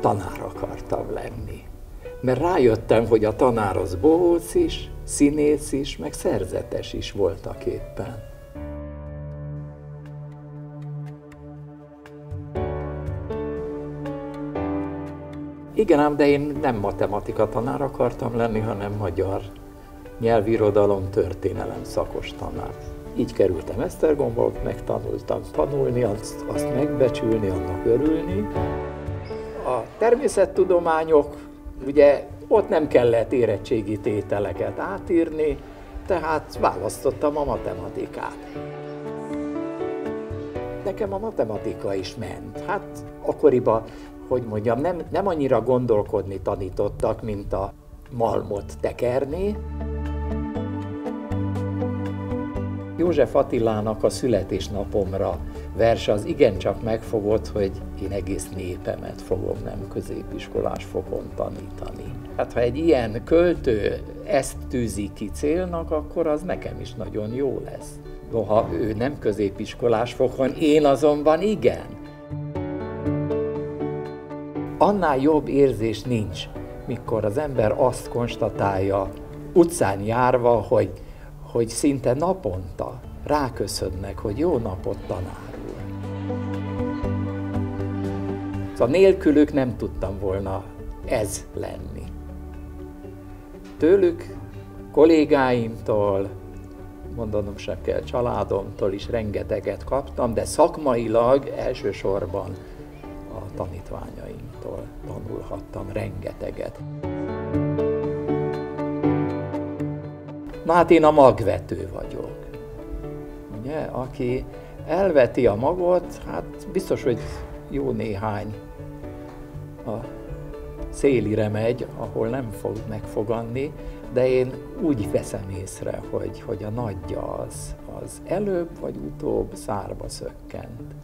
tanár akartam lenni. Mert rájöttem, hogy a tanár az bohóc is, színész is, meg szerzetes is voltak éppen. Igen ám, de én nem matematika tanár akartam lenni, hanem magyar nyelvirodalom, történelem szakos tanár. Így kerültem Esztergomba, megtanultam tanulni, azt, azt megbecsülni, annak örülni. Természettudományok, ugye ott nem kellett érettségi tételeket átírni, tehát választottam a matematikát. Nekem a matematika is ment. Hát akkoriban, hogy mondjam, nem, nem annyira gondolkodni tanítottak, mint a malmot tekerni, József Attilának a születésnapomra vers az igencsak megfogott, hogy én egész népemet fogom nem középiskolás fokon tanítani. Hát ha egy ilyen költő ezt tűzi ki célnak, akkor az nekem is nagyon jó lesz. Noha ő nem középiskolás fokon, én azonban igen. Annál jobb érzés nincs, mikor az ember azt konstatálja utcán járva, hogy hogy szinte naponta ráköszönnek, hogy jó napot tanár Szóval nélkülük nem tudtam volna ez lenni. Tőlük, kollégáimtól, mondanom se kell, családomtól is rengeteget kaptam, de szakmailag elsősorban a tanítványaimtól tanulhattam rengeteget. Na hát én a magvető vagyok. Ugye, aki elveti a magot, hát biztos, hogy jó néhány a szélire megy, ahol nem fog megfoganni, de én úgy veszem észre, hogy, hogy a nagyja az, az előbb vagy utóbb szárba szökkent.